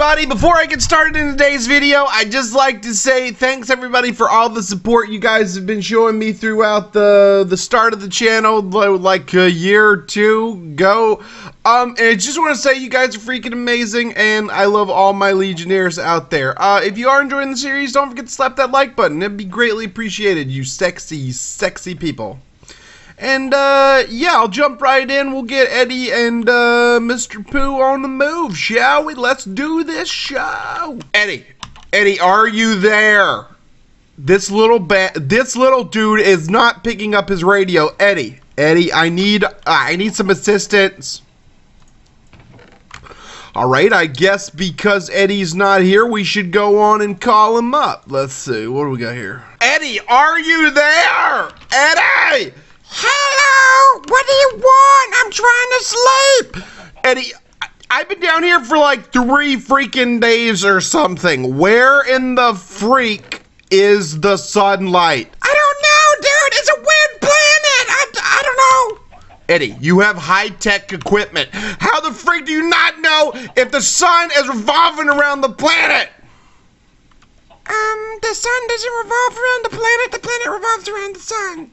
everybody. Before I get started in today's video, I'd just like to say thanks everybody for all the support you guys have been showing me throughout the the start of the channel, like a year or two ago. Um, and I just want to say you guys are freaking amazing, and I love all my Legionnaires out there. Uh, if you are enjoying the series, don't forget to slap that like button. It'd be greatly appreciated, you sexy, sexy people. And uh, yeah, I'll jump right in. We'll get Eddie and uh, Mr. Pooh on the move, shall we? Let's do this show. Eddie, Eddie, are you there? This little ba- this little dude is not picking up his radio. Eddie, Eddie, I need uh, I need some assistance. All right, I guess because Eddie's not here, we should go on and call him up. Let's see, what do we got here? Eddie, are you there? Eddie! Hello! What do you want? I'm trying to sleep! Eddie, I've been down here for like three freaking days or something. Where in the freak is the sunlight? I don't know, dude! It's a weird planet! I, I don't know! Eddie, you have high tech equipment. How the freak do you not know if the sun is revolving around the planet? Um, the sun doesn't revolve around the planet, the planet revolves around the sun.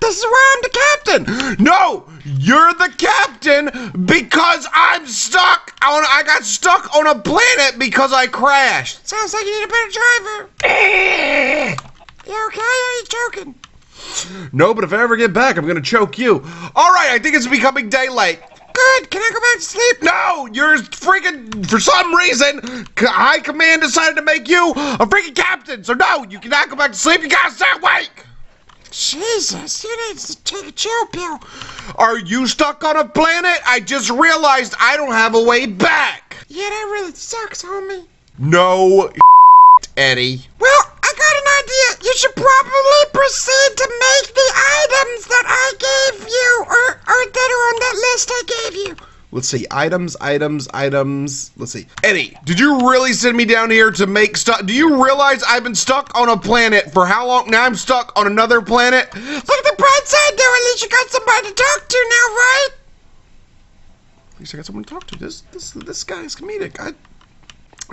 This is why I'm the captain. No, you're the captain because I'm stuck on. I got stuck on a planet because I crashed. Sounds like you need a better driver. you okay? Are you choking? No, but if I ever get back, I'm gonna choke you. All right, I think it's becoming daylight. Good. Can I go back to sleep? No, you're freaking. For some reason, High Command decided to make you a freaking captain. So no, you cannot go back to sleep. You gotta stay awake. Jesus, you need to take a chill pill. Are you stuck on a planet? I just realized I don't have a way back. Yeah, that really sucks, homie. No, Eddie. Well, I got an idea. You should probably proceed to make the items that I gave you, or, or that are on that list I gave you. Let's see. Items, items, items. Let's see. Eddie, did you really send me down here to make stuff? Do you realize I've been stuck on a planet for how long? Now I'm stuck on another planet? Look at the bright side, though. At least you got somebody to talk to now, right? At least I got someone to talk to. This this this guy is comedic. I,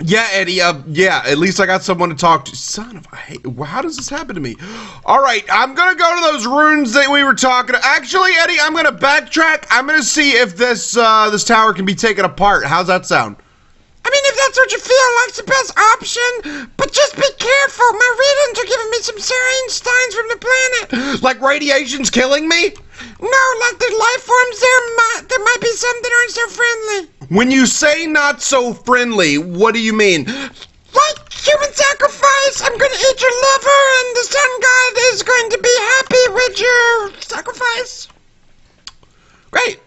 yeah, Eddie. Uh, yeah. At least I got someone to talk to. Son of a hate. How does this happen to me? All right, I'm gonna go to those runes that we were talking. to. Actually, Eddie, I'm gonna backtrack. I'm gonna see if this uh, this tower can be taken apart. How's that sound? I mean, if that's what you feel like's the best option, but just be careful. My readings are giving me some signs, signs from the planet. Like radiation's killing me? No, like the life forms there might there might be some that aren't so friendly. When you say not so friendly, what do you mean? Like human sacrifice, I'm gonna eat your liver, and the sun god is going to be happy with your sacrifice. Great.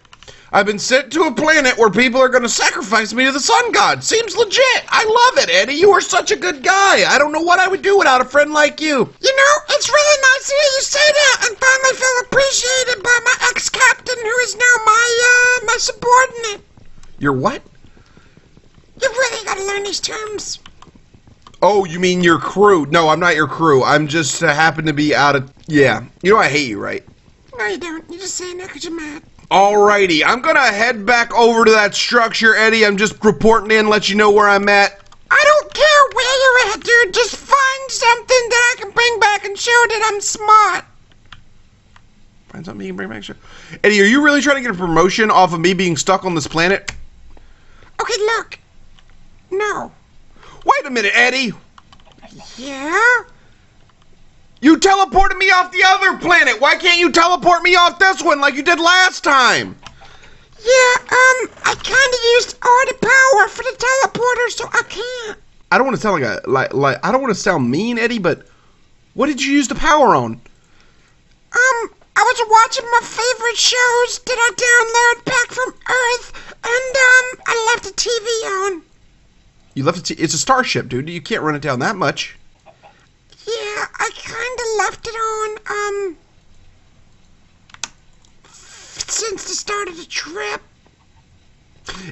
I've been sent to a planet where people are going to sacrifice me to the sun god. Seems legit. I love it, Eddie. You are such a good guy. I don't know what I would do without a friend like you. You know, it's really nice to hear you say that and finally feel appreciated by my ex-captain who is now my, uh, my subordinate. Your what? You really gotta learn these terms. Oh, you mean your crew? No, I'm not your crew. I'm just uh, happen to be out of. Yeah. You know I hate you, right? No, you don't. You're just saying that because you're mad. Alrighty, I'm gonna head back over to that structure, Eddie. I'm just reporting in, let you know where I'm at. I don't care where you're at, dude. Just find something that I can bring back and show that I'm smart. Find something you can bring back. And show. Eddie, are you really trying to get a promotion off of me being stuck on this planet? Okay, look. No. Wait a minute, Eddie. Yeah? You teleported me off the other planet. Why can't you teleport me off this one like you did last time? Yeah, um, I kind of used all the power for the teleporter, so I can't. I don't want to sound like a like like I don't want to sound mean, Eddie, but what did you use the power on? Um, I was watching my favorite shows that I downloaded back from Earth, um, I left the TV on. You left it. T- it's a starship, dude. You can't run it down that much. Yeah, I kind of left it on, um, since the start of the trip.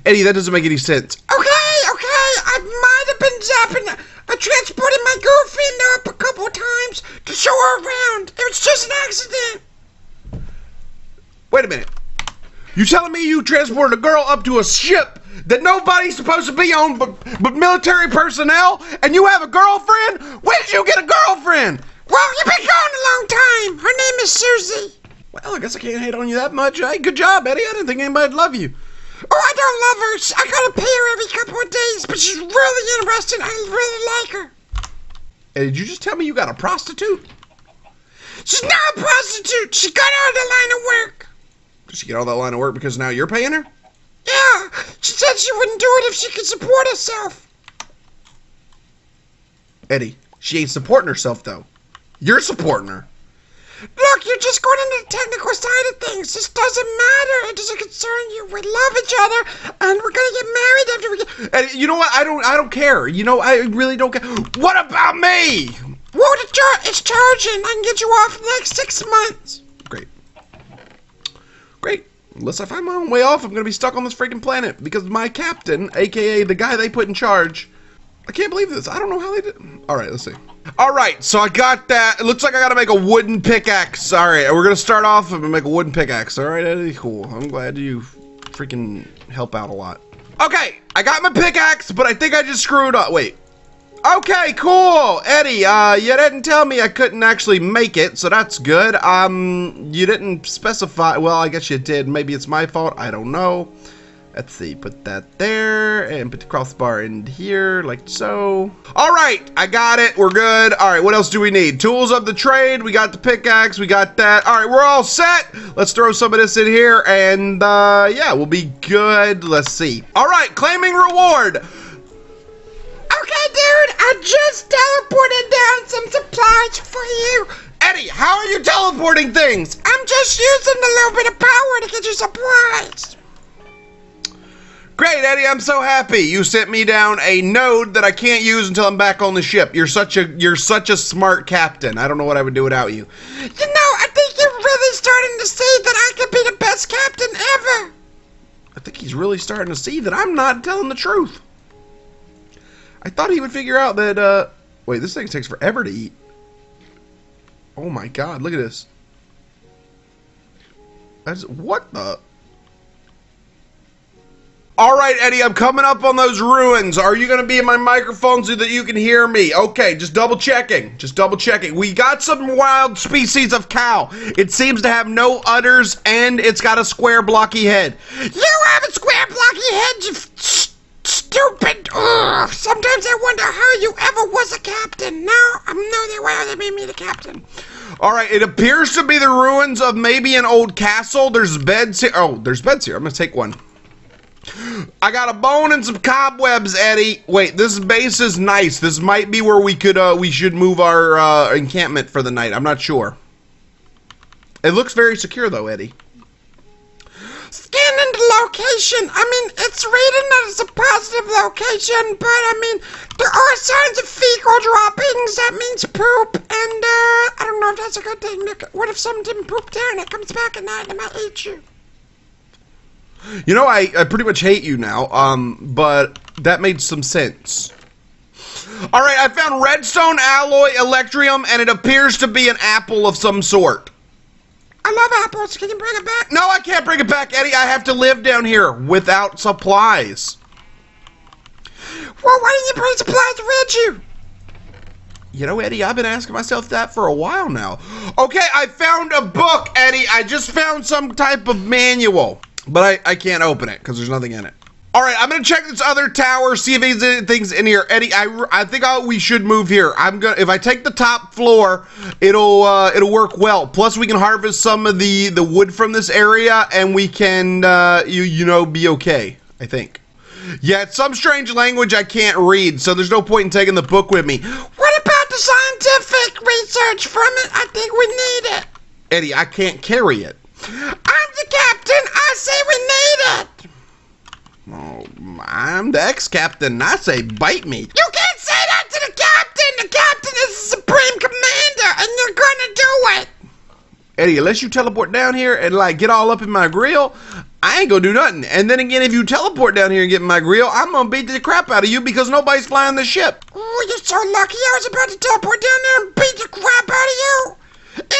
Eddie, that doesn't make any sense. Okay, okay, I might have been zapping. I transported my girlfriend up a couple times to show her around. It was just an accident. Wait a minute. You telling me you transported a girl up to a ship that nobody's supposed to be on but, but military personnel and you have a girlfriend? When did you get a girlfriend? Well, you've been gone a long time. Her name is Susie. Well, I guess I can't hate on you that much. Hey, good job, Eddie. I didn't think anybody'd love you. Oh, I don't love her. I gotta pay her every couple of days, but she's really interesting. I really like her. Hey, did you just tell me you got a prostitute? She's not a prostitute. She got out of the line of work. She get all that line of work because now you're paying her? Yeah, she said she wouldn't do it if she could support herself. Eddie, she ain't supporting herself though. You're supporting her. Look, you're just going into the technical side of things. This doesn't matter. It doesn't concern you. We love each other, and we're gonna get married after we get. Eddie, you know what? I don't. I don't care. You know, I really don't care. What about me? Well, it's charging. I can get you off in the next six months. Great. Unless I find my own way off, I'm gonna be stuck on this freaking planet because my captain, aka the guy they put in charge. I can't believe this. I don't know how they did. All right, let's see. All right, so I got that. It looks like I gotta make a wooden pickaxe. All right, we're gonna start off and make a wooden pickaxe. All right, Eddie, cool. I'm glad you freaking help out a lot. Okay, I got my pickaxe, but I think I just screwed up. Wait. Okay, cool. Eddie, uh, you didn't tell me I couldn't actually make it, so that's good. Um, you didn't specify. Well, I guess you did. Maybe it's my fault. I don't know. Let's see. Put that there and put the crossbar in here, like so. All right, I got it. We're good. All right, what else do we need? Tools of the trade. We got the pickaxe. We got that. All right, we're all set. Let's throw some of this in here, and uh, yeah, we'll be good. Let's see. All right, claiming reward. Okay, dude, I just teleported down some supplies for you. Eddie, how are you teleporting things? I'm just using a little bit of power to get you supplies. Great, Eddie, I'm so happy. You sent me down a node that I can't use until I'm back on the ship. You're such a you're such a smart captain. I don't know what I would do without you. You know, I think you're really starting to see that I could be the best captain ever. I think he's really starting to see that I'm not telling the truth. I thought he would figure out that uh wait, this thing takes forever to eat. Oh my god, look at this. That's what the all right, Eddie, I'm coming up on those ruins. Are you going to be in my microphone so that you can hear me? Okay, just double checking. Just double checking. We got some wild species of cow. It seems to have no udders and it's got a square blocky head. You have a square blocky head, stupid. Ugh. Sometimes I wonder how you ever was a captain. Now I'm no they why they made me the captain. All right, it appears to be the ruins of maybe an old castle. There's beds here. Oh, there's beds here. I'm to take one. I got a bone and some cobwebs, Eddie. Wait, this base is nice. This might be where we could uh we should move our uh, encampment for the night. I'm not sure. It looks very secure though, Eddie. Scan into location. I mean, it's rated as a positive location, but I mean, there are signs of fecal droppings. That means poop, and uh, I don't know if that's a good thing. What if someone didn't poop there and it comes back at night and I might eat you? You know, I, I pretty much hate you now, um, but that made some sense. All right, I found redstone, alloy, electrum, and it appears to be an apple of some sort. I love apples. Can you bring it back? No, I can't bring it back, Eddie. I have to live down here without supplies. Well, why didn't you bring supplies with you? You know, Eddie, I've been asking myself that for a while now. Okay, I found a book, Eddie. I just found some type of manual, but I, I can't open it because there's nothing in it. All right, I'm gonna check this other tower, see if anything's in here. Eddie, I, I think i we should move here. I'm gonna if I take the top floor, it'll uh, it'll work well. Plus, we can harvest some of the the wood from this area, and we can uh, you you know be okay. I think. Yeah, it's some strange language I can't read, so there's no point in taking the book with me. What about the scientific research from it? I think we need it. Eddie, I can't carry it. I'm the captain. I say we need it. Oh, I'm the ex-captain. I say bite me. You can't say that to the captain. The captain is the supreme commander, and you're gonna do it. Eddie, unless you teleport down here and like get all up in my grill, I ain't gonna do nothing. And then again, if you teleport down here and get in my grill, I'm gonna beat the crap out of you because nobody's flying the ship. Oh, you're so lucky. I was about to teleport down there and beat the crap out of you.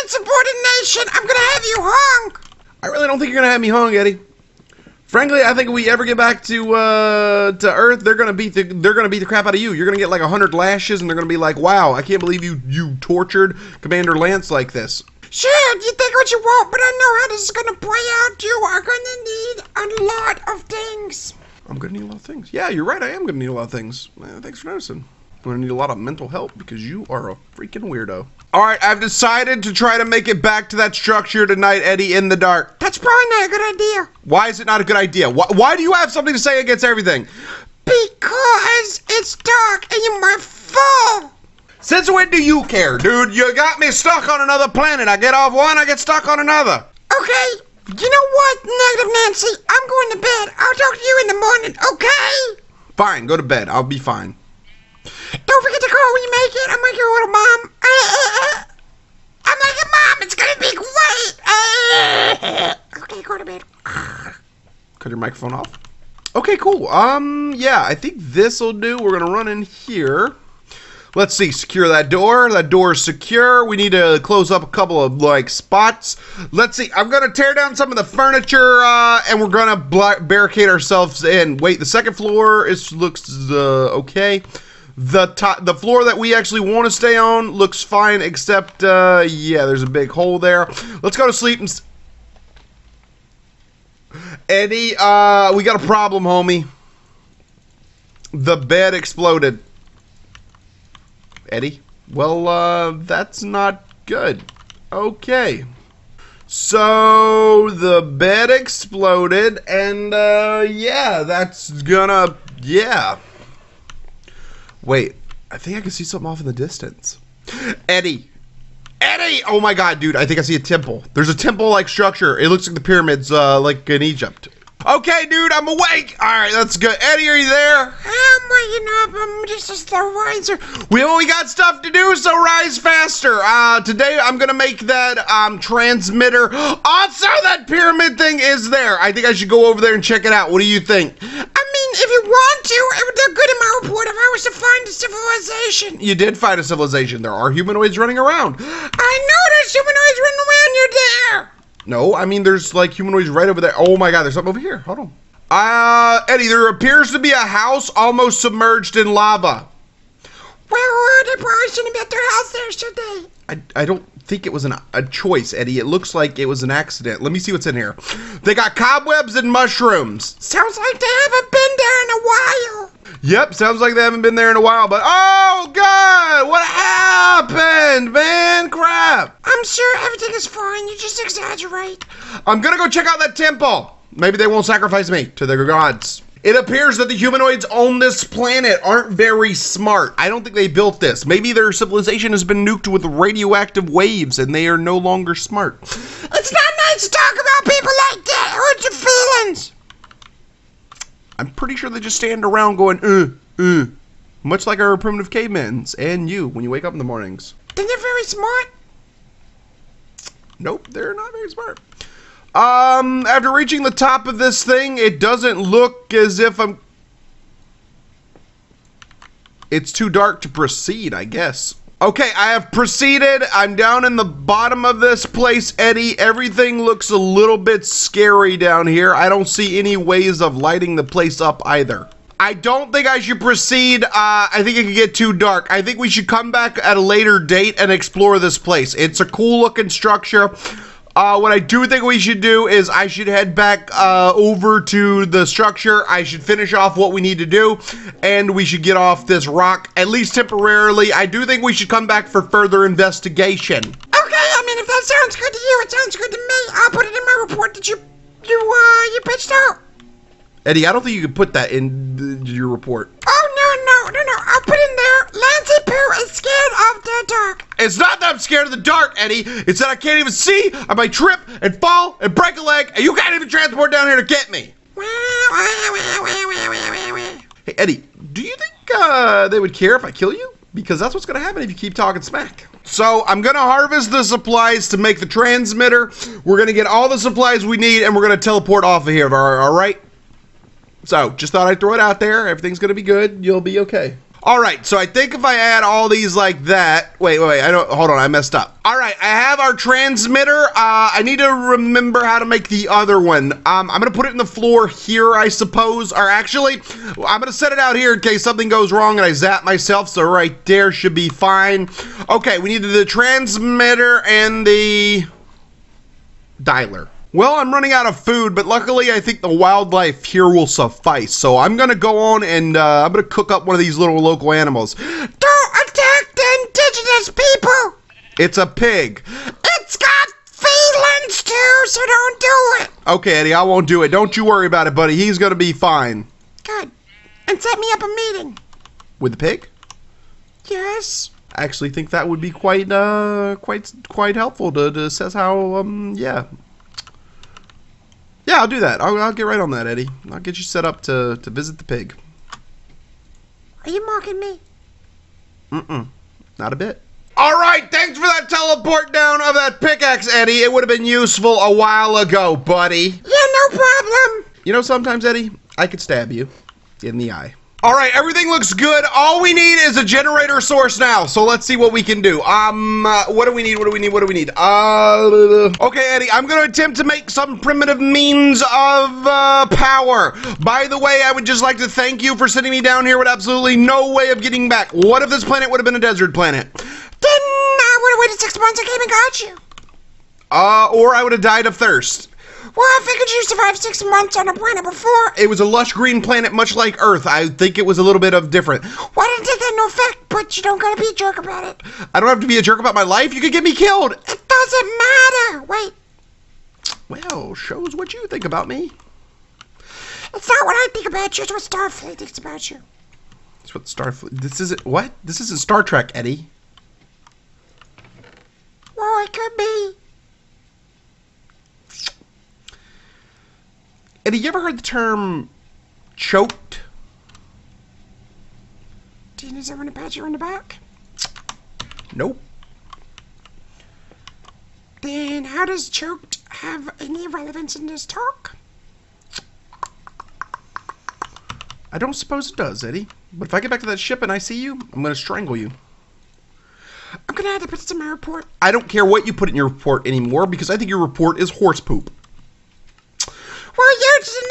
Insubordination. I'm gonna have you hung. I really don't think you're gonna have me hung, Eddie. Frankly, I think if we ever get back to uh, to Earth, they're gonna beat the they're gonna beat the crap out of you. You're gonna get like a hundred lashes, and they're gonna be like, "Wow, I can't believe you you tortured Commander Lance like this." Sure, you think what you want, but I know how this is gonna play out. You are gonna need a lot of things. I'm gonna need a lot of things. Yeah, you're right. I am gonna need a lot of things. Uh, thanks for noticing. I'm gonna need a lot of mental help because you are a freaking weirdo. All right, I've decided to try to make it back to that structure tonight, Eddie, in the dark. That's probably not a good idea. Why is it not a good idea? Why, why do you have something to say against everything? Because it's dark and you might fall. Since when do you care, dude? You got me stuck on another planet. I get off one, I get stuck on another. Okay, you know what, Negative Nancy? I'm going to bed. I'll talk to you in the morning, okay? Fine, go to bed. I'll be fine. Don't forget to call when you make it. I'm like your little mom. I'm like your mom. It's gonna be great. Okay, go to bed. Cut your microphone off. Okay, cool. Um, yeah, I think this'll do. We're gonna run in here. Let's see, secure that door. That door is secure. We need to close up a couple of like spots. Let's see. I'm gonna tear down some of the furniture, uh, and we're gonna barricade ourselves in. Wait, the second floor is looks uh, okay. The top, the floor that we actually want to stay on looks fine, except uh, yeah, there's a big hole there. Let's go to sleep and. Eddie, uh, we got a problem, homie. The bed exploded. Eddie? Well, uh, that's not good. Okay. So, the bed exploded, and, uh, yeah, that's gonna, yeah. Wait, I think I can see something off in the distance. Eddie! Eddie! Oh my god, dude, I think I see a temple. There's a temple-like structure. It looks like the pyramids, uh, like in Egypt. Okay, dude, I'm awake! Alright, that's good. Eddie, are you there? I'm waking up. I'm just a slow riser. We we got stuff to do, so rise faster. Uh, today I'm gonna make that um transmitter. Also, that pyramid thing is there. I think I should go over there and check it out. What do you think? If you want to, it would look good in my report if I was to find a civilization. You did find a civilization. There are humanoids running around. I know there's humanoids running around. You're there. No, I mean there's like humanoids right over there. Oh my god, there's something over here. Hold on. Uh, Eddie, there appears to be a house almost submerged in lava. Where uh, they probably shouldn't their house there, should they? I, I don't think it was an, a choice, Eddie. It looks like it was an accident. Let me see what's in here. They got cobwebs and mushrooms. Sounds like they haven't been there in a while. Yep, sounds like they haven't been there in a while, but oh god, what happened, man? Crap. I'm sure everything is fine. You just exaggerate. I'm gonna go check out that temple. Maybe they won't sacrifice me to their gods. It appears that the humanoids on this planet aren't very smart. I don't think they built this. Maybe their civilization has been nuked with radioactive waves and they are no longer smart. It's not nice to talk about people like that. Hurt your feelings. I'm pretty sure they just stand around going, uh, uh. Much like our primitive cavemans and you when you wake up in the mornings. Then they're very smart. Nope, they're not very smart. Um, after reaching the top of this thing, it doesn't look as if I'm. It's too dark to proceed, I guess. Okay, I have proceeded. I'm down in the bottom of this place, Eddie. Everything looks a little bit scary down here. I don't see any ways of lighting the place up either. I don't think I should proceed. Uh, I think it could get too dark. I think we should come back at a later date and explore this place. It's a cool looking structure. Uh, what I do think we should do is I should head back uh, over to the structure. I should finish off what we need to do, and we should get off this rock at least temporarily. I do think we should come back for further investigation. Okay, I mean, if that sounds good to you, it sounds good to me. I'll put it in my report that you, you, uh, you pitched out. Eddie, I don't think you could put that in your report. Oh, no, no, no, no. I'll put in Pooh is scared of the dark. It's not that I'm scared of the dark, Eddie. It's that I can't even see. I might trip and fall and break a leg, and you can't even transport down here to get me. Hey, Eddie, do you think uh, they would care if I kill you? Because that's what's going to happen if you keep talking smack. So I'm going to harvest the supplies to make the transmitter. We're going to get all the supplies we need, and we're going to teleport off of here. All right? So just thought I'd throw it out there. Everything's going to be good. You'll be okay. All right, so I think if I add all these like that, wait, wait, wait, I don't, hold on, I messed up. All right, I have our transmitter. Uh, I need to remember how to make the other one. Um, I'm gonna put it in the floor here, I suppose, or actually, I'm gonna set it out here in case something goes wrong and I zap myself, so right there should be fine. Okay, we need the transmitter and the dialer. Well, I'm running out of food, but luckily I think the wildlife here will suffice. So I'm gonna go on and uh, I'm gonna cook up one of these little local animals. Don't attack the indigenous people! It's a pig. It's got feelings too, so don't do it! Okay, Eddie, I won't do it. Don't you worry about it, buddy. He's gonna be fine. Good. And set me up a meeting. With the pig? Yes. I actually think that would be quite uh quite quite helpful to, to assess how um yeah. Yeah, I'll do that. I'll, I'll get right on that, Eddie. I'll get you set up to, to visit the pig. Are you mocking me? Mm-mm. Not a bit. All right, thanks for that teleport down of that pickaxe, Eddie. It would have been useful a while ago, buddy. Yeah, no problem. You know, sometimes, Eddie, I could stab you in the eye. All right, everything looks good. All we need is a generator source now. So let's see what we can do. Um, uh, what do we need? What do we need? What do we need? Uh, okay, Eddie, I'm going to attempt to make some primitive means of uh, power. By the way, I would just like to thank you for sitting me down here with absolutely no way of getting back. What if this planet would have been a desert planet? Then I would have waited six months and came and got you. Uh, or I would have died of thirst. Well, I figured you survived six months on a planet before. It was a lush green planet, much like Earth. I think it was a little bit of different. Why didn't take that into effect? But you don't gotta be a jerk about it. I don't have to be a jerk about my life. You could get me killed. It doesn't matter. Wait, Well, shows what you think about me. it's not what I think about you. It's what Starfleet thinks about you. That's what Starfleet. This isn't what? This isn't Star Trek, Eddie. Well, it could be. Eddie, you ever heard the term choked? Do you need someone to pat you on the back? Nope. Then how does choked have any relevance in this talk? I don't suppose it does, Eddie. But if I get back to that ship and I see you, I'm gonna strangle you. I'm gonna have to put this in my report. I don't care what you put in your report anymore because I think your report is horse poop. Well, you're just a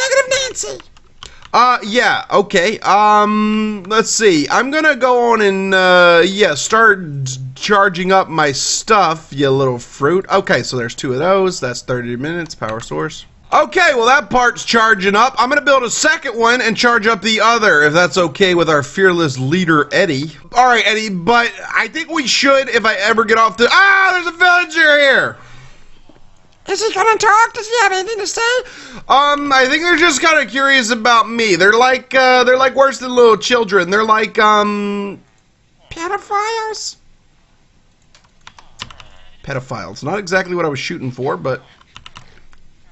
Uh, yeah, okay. Um, let's see. I'm gonna go on and, uh, yeah, start charging up my stuff, you little fruit. Okay, so there's two of those. That's 30 minutes, power source. Okay, well, that part's charging up. I'm gonna build a second one and charge up the other, if that's okay with our fearless leader, Eddie. Alright, Eddie, but I think we should, if I ever get off the- Ah, there's a villager here! Is he gonna talk? Does he have anything to say? Um, I think they're just kind of curious about me. They're like, uh, they're like worse than little children. They're like, um, Pedophiles? pedophiles. Not exactly what I was shooting for, but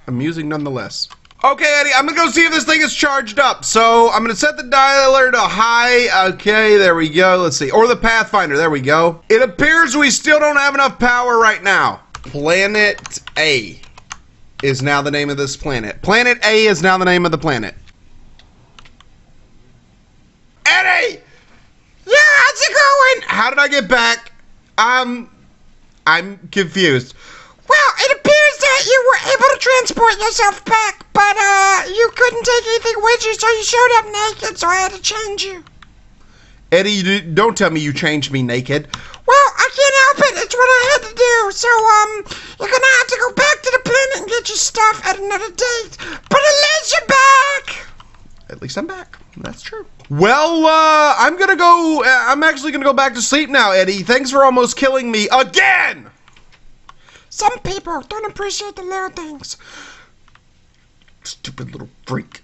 amusing nonetheless. Okay, Eddie, I'm gonna go see if this thing is charged up. So I'm gonna set the dialer to high. Okay, there we go. Let's see. Or the Pathfinder. There we go. It appears we still don't have enough power right now. Planet A is now the name of this planet. Planet A is now the name of the planet. Eddie! Yeah, how's it going? How did I get back? Um, I'm confused. Well, it appears that you were able to transport yourself back, but uh, you couldn't take anything with you, so you showed up naked, so I had to change you. Eddie, don't tell me you changed me naked. Well, I can't help it. It's what I had to do. So, stuff at another date. But at least you're back. At least I'm back. That's true. Well, uh, I'm gonna go. Uh, I'm actually gonna go back to sleep now, Eddie. Thanks for almost killing me again. Some people don't appreciate the little things. Stupid little freak.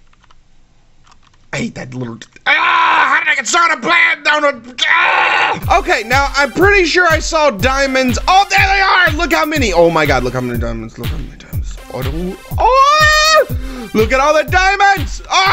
I hate that little. Ah! How did I get started playing down a. Ah! Okay, now I'm pretty sure I saw diamonds. Oh, there they are! Look how many. Oh my god, look how many diamonds. Look how many oh! Look at all the diamonds! Oh!